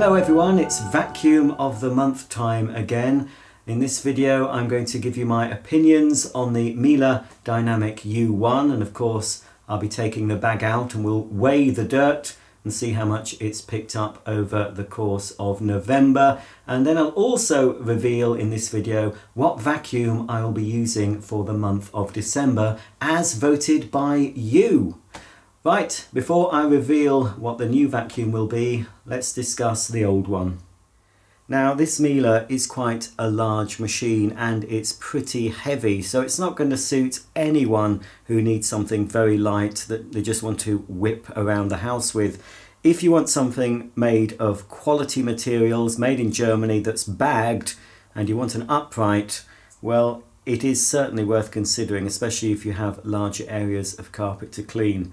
Hello everyone, it's vacuum of the month time again. In this video I'm going to give you my opinions on the Miele Dynamic U1 and of course I'll be taking the bag out and we'll weigh the dirt and see how much it's picked up over the course of November and then I'll also reveal in this video what vacuum I will be using for the month of December as voted by you. Right, before I reveal what the new vacuum will be, let's discuss the old one. Now this Miele is quite a large machine and it's pretty heavy so it's not going to suit anyone who needs something very light that they just want to whip around the house with. If you want something made of quality materials, made in Germany that's bagged and you want an upright, well it is certainly worth considering especially if you have larger areas of carpet to clean.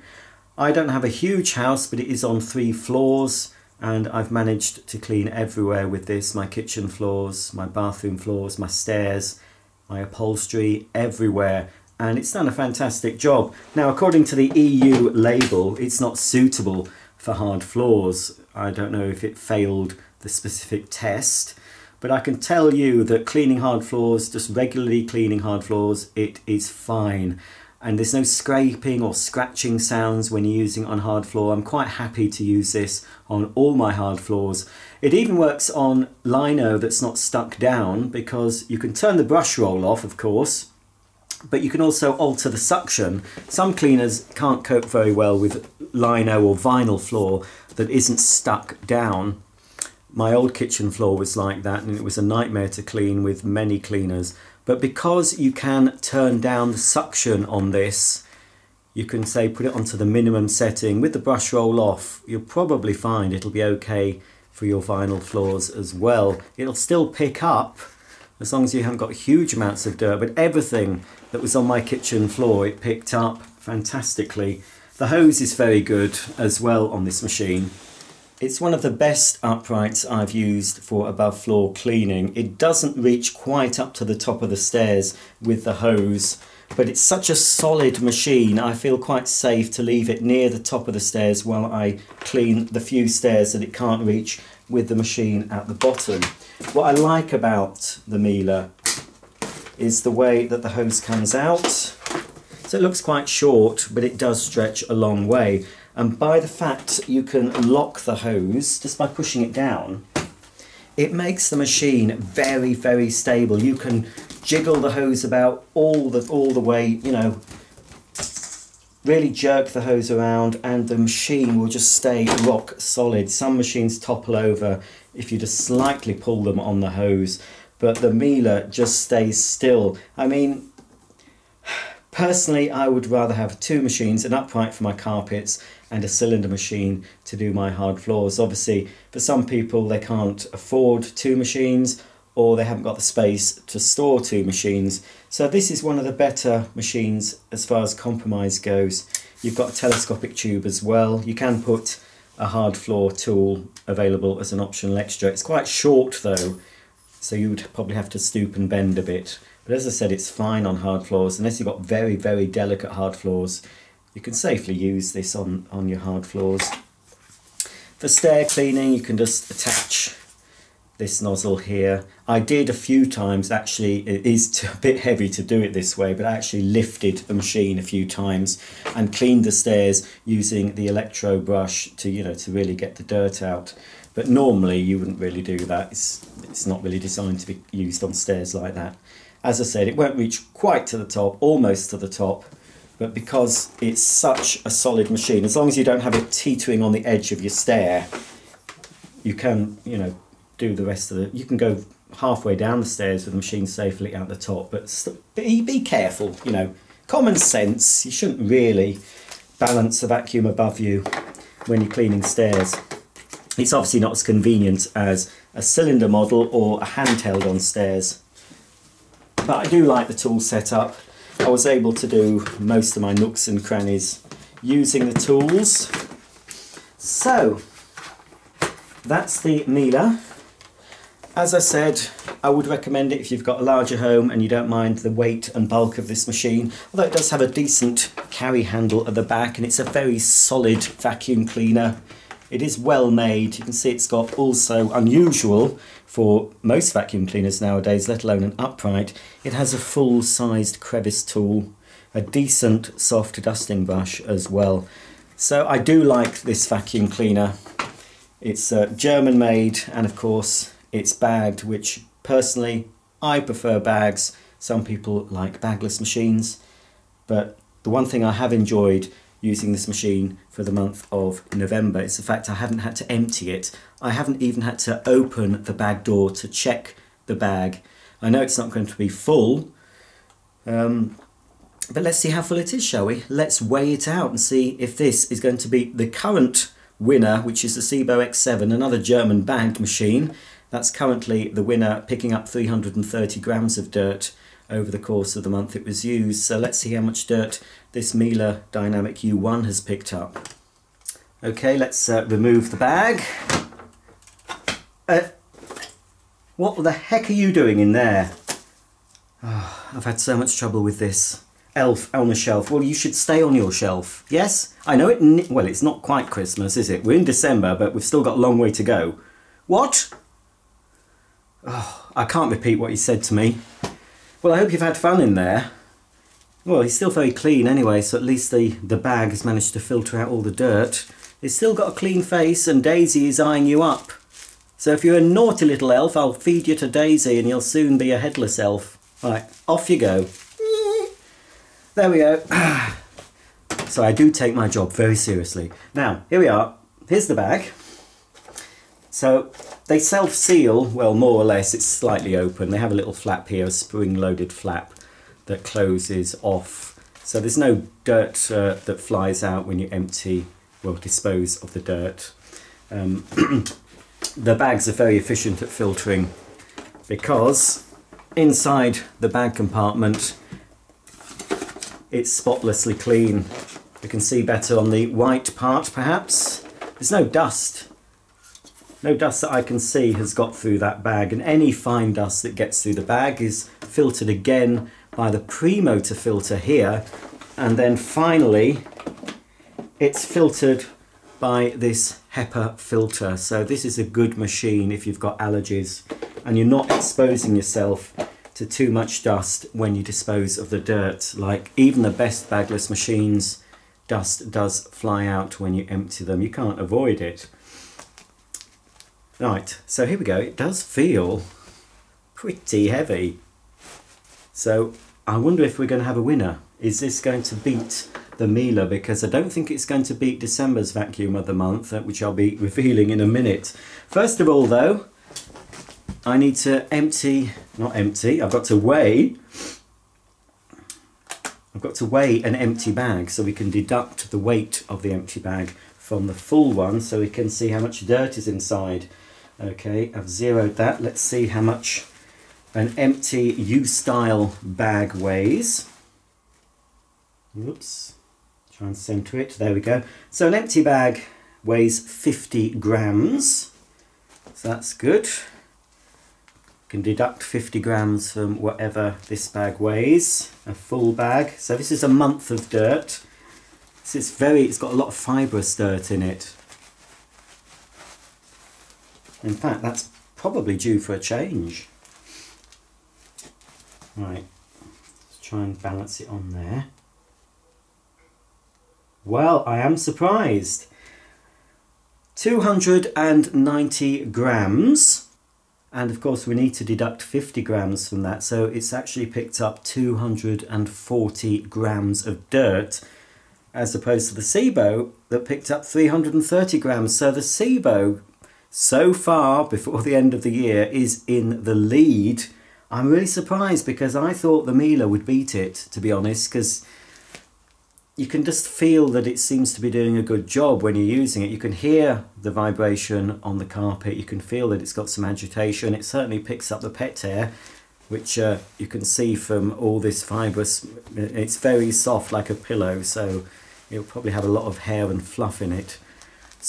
I don't have a huge house, but it is on three floors and I've managed to clean everywhere with this. My kitchen floors, my bathroom floors, my stairs, my upholstery, everywhere. And it's done a fantastic job. Now, according to the EU label, it's not suitable for hard floors. I don't know if it failed the specific test, but I can tell you that cleaning hard floors, just regularly cleaning hard floors, it is fine and there's no scraping or scratching sounds when you're using on hard floor. I'm quite happy to use this on all my hard floors. It even works on lino that's not stuck down because you can turn the brush roll off of course but you can also alter the suction. Some cleaners can't cope very well with lino or vinyl floor that isn't stuck down. My old kitchen floor was like that and it was a nightmare to clean with many cleaners but because you can turn down the suction on this, you can say put it onto the minimum setting with the brush roll off. You'll probably find it'll be okay for your vinyl floors as well. It'll still pick up as long as you haven't got huge amounts of dirt, but everything that was on my kitchen floor, it picked up fantastically. The hose is very good as well on this machine. It's one of the best uprights I've used for above floor cleaning. It doesn't reach quite up to the top of the stairs with the hose, but it's such a solid machine I feel quite safe to leave it near the top of the stairs while I clean the few stairs that it can't reach with the machine at the bottom. What I like about the Miele is the way that the hose comes out. So it looks quite short, but it does stretch a long way and by the fact you can lock the hose just by pushing it down it makes the machine very very stable. You can jiggle the hose about all the all the way you know really jerk the hose around and the machine will just stay rock solid. Some machines topple over if you just slightly pull them on the hose but the Miele just stays still. I mean Personally, I would rather have two machines, an upright for my carpets and a cylinder machine to do my hard floors. Obviously, for some people, they can't afford two machines or they haven't got the space to store two machines. So this is one of the better machines as far as compromise goes. You've got a telescopic tube as well. You can put a hard floor tool available as an optional extra. It's quite short though, so you would probably have to stoop and bend a bit. But as I said, it's fine on hard floors. Unless you've got very, very delicate hard floors, you can safely use this on, on your hard floors. For stair cleaning, you can just attach this nozzle here. I did a few times, actually, it is a bit heavy to do it this way, but I actually lifted the machine a few times and cleaned the stairs using the electro brush to, you know, to really get the dirt out. But normally you wouldn't really do that. It's, it's not really designed to be used on stairs like that. As I said, it won't reach quite to the top, almost to the top, but because it's such a solid machine, as long as you don't have it teetering on the edge of your stair, you can, you know, do the rest of the, you can go halfway down the stairs with the machine safely at the top, but be, be careful, you know, common sense, you shouldn't really balance the vacuum above you when you're cleaning stairs. It's obviously not as convenient as a cylinder model or a handheld on stairs but I do like the tool setup. I was able to do most of my nooks and crannies using the tools. So, that's the Miele. As I said, I would recommend it if you've got a larger home and you don't mind the weight and bulk of this machine, although it does have a decent carry handle at the back and it's a very solid vacuum cleaner. It is well made. You can see it's got also unusual for most vacuum cleaners nowadays, let alone an upright. It has a full-sized crevice tool, a decent soft dusting brush as well. So I do like this vacuum cleaner. It's uh, German made and of course it's bagged, which personally I prefer bags. Some people like bagless machines, but the one thing I have enjoyed using this machine for the month of November is the fact I haven't had to empty it. I haven't even had to open the bag door to check the bag. I know it's not going to be full, um, but let's see how full it is, shall we? Let's weigh it out and see if this is going to be the current winner, which is the Sebo X7, another German bagged machine. That's currently the winner, picking up 330 grams of dirt over the course of the month it was used. So let's see how much dirt this Miele Dynamic U1 has picked up. Okay, let's uh, remove the bag. Uh, what the heck are you doing in there? Oh, I've had so much trouble with this. Elf on the shelf. Well, you should stay on your shelf. Yes? I know it... Well, it's not quite Christmas, is it? We're in December, but we've still got a long way to go. What? Oh, I can't repeat what he said to me. Well, I hope you've had fun in there. Well, he's still very clean anyway, so at least the, the bag has managed to filter out all the dirt. He's still got a clean face and Daisy is eyeing you up. So if you're a naughty little elf, I'll feed you to Daisy and you'll soon be a headless elf. Right, off you go. There we go. so I do take my job very seriously. Now, here we are. Here's the bag. So they self-seal, well, more or less. It's slightly open. They have a little flap here, a spring-loaded flap that closes off. So there's no dirt uh, that flies out when you empty, well, dispose of the dirt. Um, the bags are very efficient at filtering because inside the bag compartment it's spotlessly clean. You can see better on the white part perhaps. There's no dust. No dust that I can see has got through that bag and any fine dust that gets through the bag is filtered again by the pre-motor filter here and then finally it's filtered by this HEPA filter. So this is a good machine if you've got allergies and you're not exposing yourself to too much dust when you dispose of the dirt. Like even the best bagless machines, dust does fly out when you empty them. You can't avoid it. Right, so here we go. It does feel pretty heavy. So I wonder if we're going to have a winner. Is this going to beat the Miele? Because I don't think it's going to beat December's vacuum of the month, uh, which I'll be revealing in a minute. First of all though, I need to empty, not empty, I've got to weigh, I've got to weigh an empty bag so we can deduct the weight of the empty bag from the full one so we can see how much dirt is inside. Okay, I've zeroed that. Let's see how much an empty U-style bag weighs. Oops, try and center it, there we go. So an empty bag weighs 50 grams, so that's good can deduct 50 grams from whatever this bag weighs, a full bag. So this is a month of dirt. So it's very, it's got a lot of fibrous dirt in it. In fact, that's probably due for a change. Right, let's try and balance it on there. Well, I am surprised. 290 grams and of course we need to deduct 50 grams from that so it's actually picked up 240 grams of dirt as opposed to the Sebo that picked up 330 grams so the Sebo so far before the end of the year is in the lead I'm really surprised because I thought the Miele would beat it to be honest because you can just feel that it seems to be doing a good job when you're using it. You can hear the vibration on the carpet. You can feel that it's got some agitation. It certainly picks up the pet hair, which uh, you can see from all this fibrous. It's very soft like a pillow, so it'll probably have a lot of hair and fluff in it.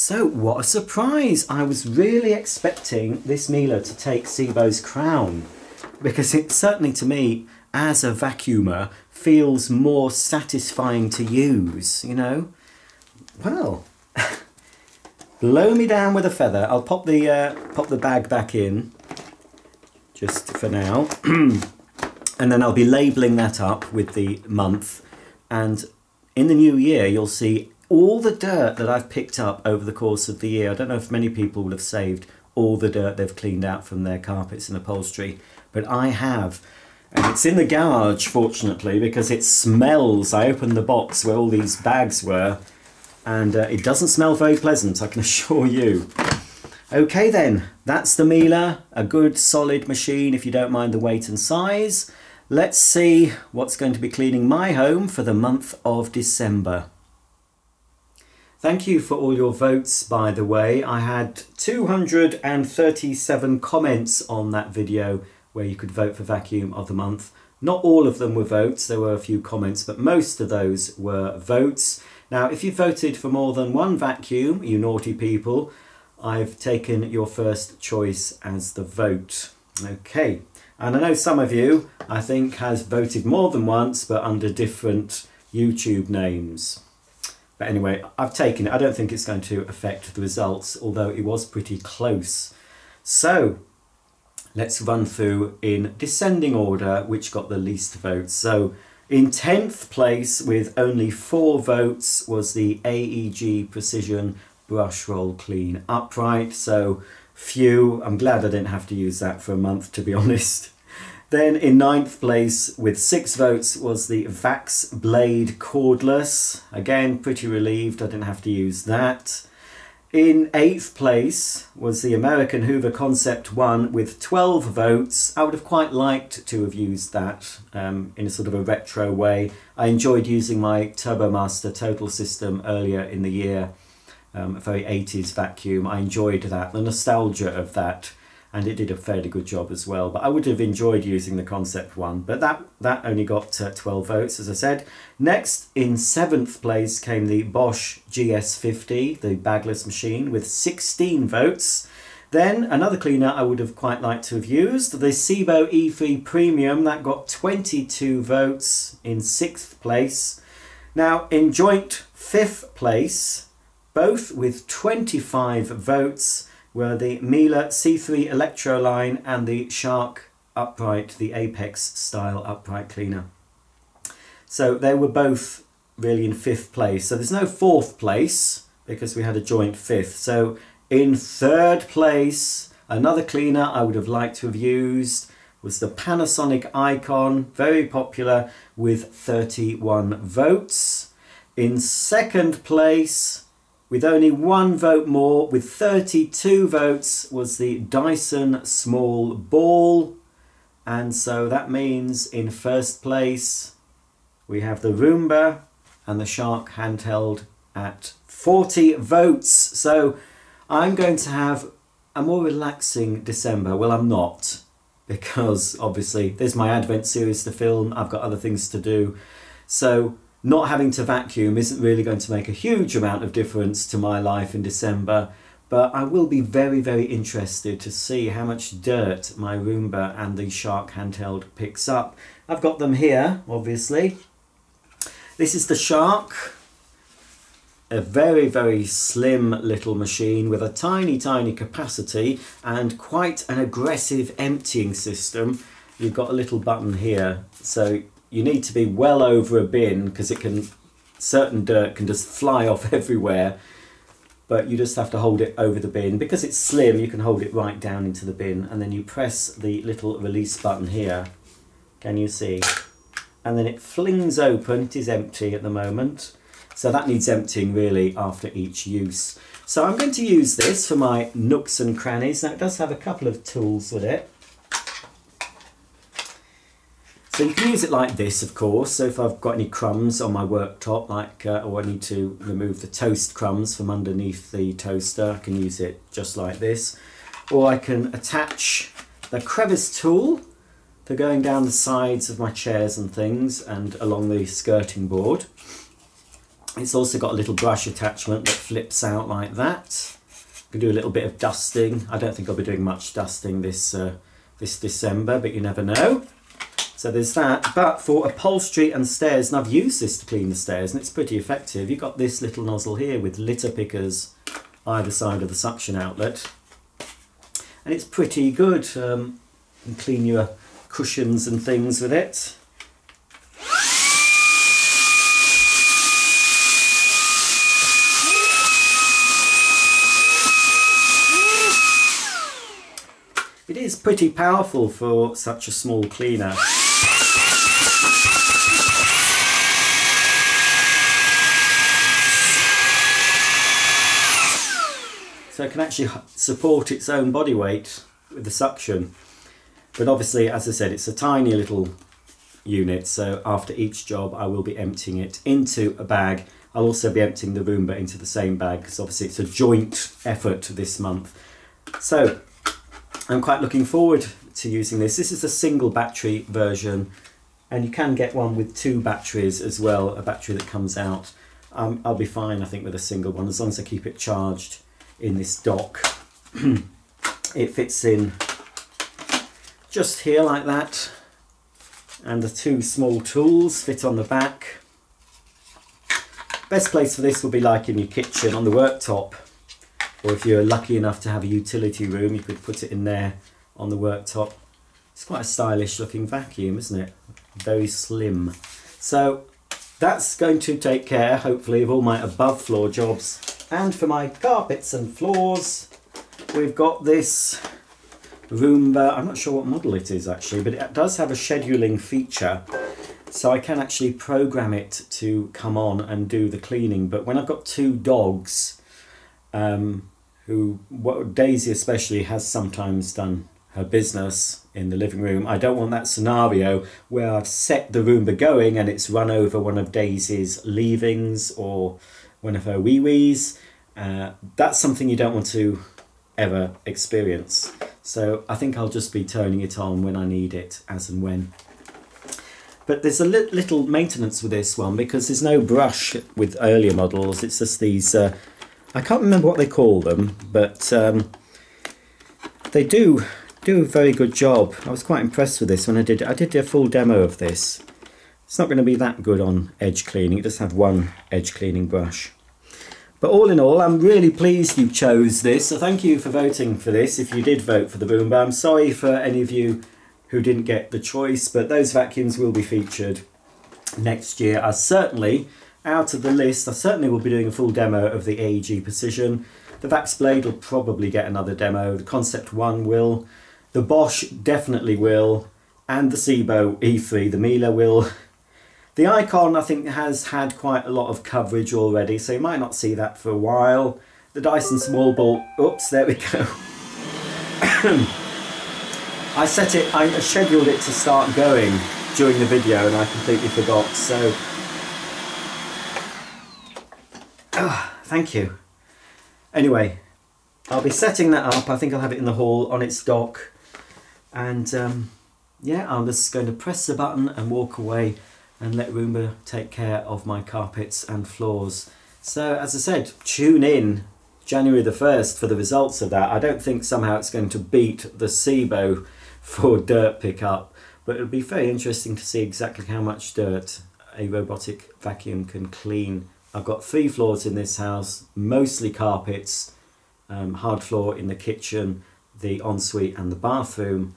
So what a surprise! I was really expecting this Miele to take Sebo's crown because it certainly to me as a vacuumer feels more satisfying to use, you know? Well, blow me down with a feather. I'll pop the uh, pop the bag back in just for now. and then I'll be labelling that up with the month. And in the new year, you'll see all the dirt that I've picked up over the course of the year. I don't know if many people will have saved all the dirt they've cleaned out from their carpets and upholstery, but I have. And it's in the garage, fortunately, because it smells. I opened the box where all these bags were, and uh, it doesn't smell very pleasant, I can assure you. Okay then, that's the Miele, a good solid machine if you don't mind the weight and size. Let's see what's going to be cleaning my home for the month of December. Thank you for all your votes, by the way. I had 237 comments on that video where you could vote for vacuum of the month. Not all of them were votes, there were a few comments, but most of those were votes. Now, if you voted for more than one vacuum, you naughty people, I've taken your first choice as the vote. Okay, and I know some of you, I think, has voted more than once, but under different YouTube names. But anyway, I've taken it. I don't think it's going to affect the results, although it was pretty close. So, let's run through in descending order which got the least votes. So, in 10th place with only four votes was the AEG Precision Brush Roll Clean Upright. So, few, I'm glad I didn't have to use that for a month to be honest. Then in ninth place with six votes was the Vax Blade Cordless. Again, pretty relieved I didn't have to use that. In eighth place was the American Hoover Concept 1 with 12 votes. I would have quite liked to have used that um, in a sort of a retro way. I enjoyed using my TurboMaster Total System earlier in the year um, a very 80s vacuum. I enjoyed that, the nostalgia of that, and it did a fairly good job as well. But I would have enjoyed using the concept one, but that, that only got uh, 12 votes, as I said. Next, in seventh place, came the Bosch GS50, the bagless machine, with 16 votes. Then another cleaner I would have quite liked to have used, the Sebo E3 Premium, that got 22 votes in sixth place. Now, in joint fifth place, both with 25 votes were the Miele C3 Electroline and the Shark upright, the Apex style upright cleaner. So they were both really in fifth place. So there's no fourth place because we had a joint fifth. So in third place, another cleaner I would have liked to have used was the Panasonic Icon, very popular with 31 votes. In second place, with only one vote more, with 32 votes, was the Dyson Small Ball. And so that means in first place we have the Roomba and the Shark handheld at 40 votes. So I'm going to have a more relaxing December. Well, I'm not because obviously there's my Advent series to film. I've got other things to do. So not having to vacuum isn't really going to make a huge amount of difference to my life in December, but I will be very, very interested to see how much dirt my Roomba and the Shark handheld picks up. I've got them here, obviously. This is the Shark, a very, very slim little machine with a tiny, tiny capacity and quite an aggressive emptying system. You've got a little button here, so you need to be well over a bin because it can certain dirt can just fly off everywhere. But you just have to hold it over the bin. Because it's slim you can hold it right down into the bin. And then you press the little release button here. Can you see? And then it flings open. It is empty at the moment. So that needs emptying really after each use. So I'm going to use this for my nooks and crannies. Now it does have a couple of tools with it so you can use it like this, of course. So if I've got any crumbs on my worktop, like, uh, or I need to remove the toast crumbs from underneath the toaster, I can use it just like this. Or I can attach the crevice tool for going down the sides of my chairs and things and along the skirting board. It's also got a little brush attachment that flips out like that. I can do a little bit of dusting. I don't think I'll be doing much dusting this, uh, this December, but you never know. So there's that. But for upholstery and stairs, and I've used this to clean the stairs, and it's pretty effective. You've got this little nozzle here with litter pickers either side of the suction outlet. And it's pretty good. Um, you clean your cushions and things with it. It is pretty powerful for such a small cleaner. So it can actually support its own body weight with the suction. But obviously, as I said, it's a tiny little unit. So after each job, I will be emptying it into a bag. I'll also be emptying the Roomba into the same bag because obviously it's a joint effort this month. So I'm quite looking forward to using this. This is a single battery version and you can get one with two batteries as well, a battery that comes out. Um, I'll be fine, I think, with a single one as long as I keep it charged in this dock. it fits in just here like that and the two small tools fit on the back. Best place for this will be like in your kitchen on the worktop or if you're lucky enough to have a utility room you could put it in there on the worktop. It's quite a stylish looking vacuum isn't it? Very slim. So that's going to take care hopefully of all my above floor jobs and for my carpets and floors, we've got this Roomba. I'm not sure what model it is actually, but it does have a scheduling feature. So I can actually program it to come on and do the cleaning. But when I've got two dogs, um, who Daisy especially has sometimes done her business in the living room. I don't want that scenario where I've set the Roomba going and it's run over one of Daisy's leavings or one of her wee wees. Uh, that's something you don't want to ever experience. So I think I'll just be turning it on when I need it, as and when. But there's a li little maintenance with this one because there's no brush with earlier models. It's just these, uh, I can't remember what they call them, but um, they do do a very good job. I was quite impressed with this when I did, I did a full demo of this. It's not going to be that good on edge cleaning, it does have one edge cleaning brush. But all in all, I'm really pleased you chose this, so thank you for voting for this if you did vote for the Roomba. I'm sorry for any of you who didn't get the choice, but those vacuums will be featured next year. I certainly, out of the list, I certainly will be doing a full demo of the AEG Precision. The Vax Blade will probably get another demo, the Concept 1 will, the Bosch definitely will, and the Sebo E3, the Miele will the icon, I think, has had quite a lot of coverage already, so you might not see that for a while. The Dyson Small Ball, oops, there we go. I set it, I scheduled it to start going during the video and I completely forgot, so... Oh, thank you. Anyway, I'll be setting that up. I think I'll have it in the hall on its dock. And um, yeah, I'm just going to press the button and walk away and let Roomba take care of my carpets and floors. So as I said, tune in January the 1st for the results of that. I don't think somehow it's going to beat the Sebo for dirt pickup, but it'll be very interesting to see exactly how much dirt a robotic vacuum can clean. I've got three floors in this house, mostly carpets, um, hard floor in the kitchen, the ensuite and the bathroom.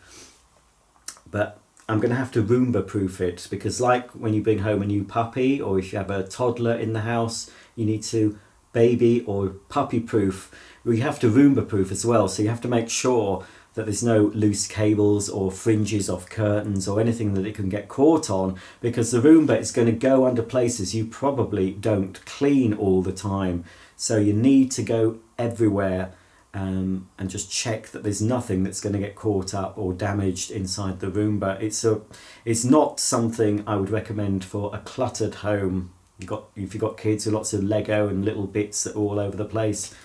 But I'm going to have to Roomba proof it because like when you bring home a new puppy or if you have a toddler in the house, you need to baby or puppy proof. We have to Roomba proof as well. So you have to make sure that there's no loose cables or fringes off curtains or anything that it can get caught on because the Roomba is going to go under places you probably don't clean all the time. So you need to go everywhere um, and just check that there's nothing that's going to get caught up or damaged inside the Roomba. It's a, it's not something I would recommend for a cluttered home. You got if you've got kids with lots of Lego and little bits that are all over the place.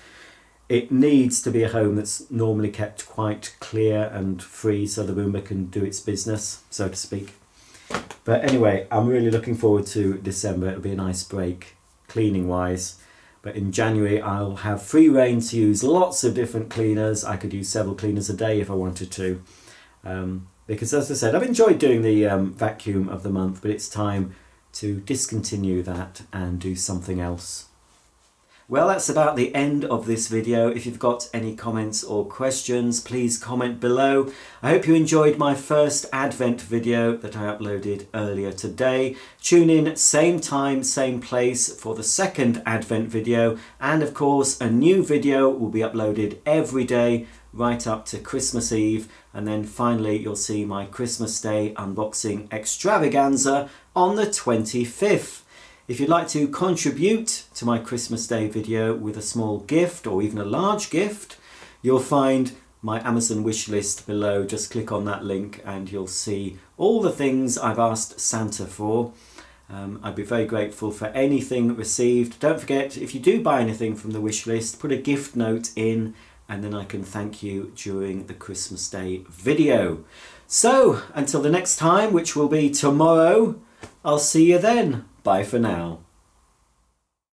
It needs to be a home that's normally kept quite clear and free so the Roomba can do its business, so to speak. But anyway, I'm really looking forward to December. It'll be a nice break, cleaning wise. But in January, I'll have free reign to use lots of different cleaners. I could use several cleaners a day if I wanted to. Um, because as I said, I've enjoyed doing the um, vacuum of the month, but it's time to discontinue that and do something else. Well, that's about the end of this video. If you've got any comments or questions, please comment below. I hope you enjoyed my first Advent video that I uploaded earlier today. Tune in same time, same place for the second Advent video. And of course, a new video will be uploaded every day right up to Christmas Eve. And then finally, you'll see my Christmas Day unboxing extravaganza on the 25th. If you'd like to contribute to my Christmas Day video with a small gift or even a large gift, you'll find my Amazon wish list below. Just click on that link and you'll see all the things I've asked Santa for. Um, I'd be very grateful for anything received. Don't forget, if you do buy anything from the wish list, put a gift note in and then I can thank you during the Christmas Day video. So, until the next time, which will be tomorrow, I'll see you then. Bye for now.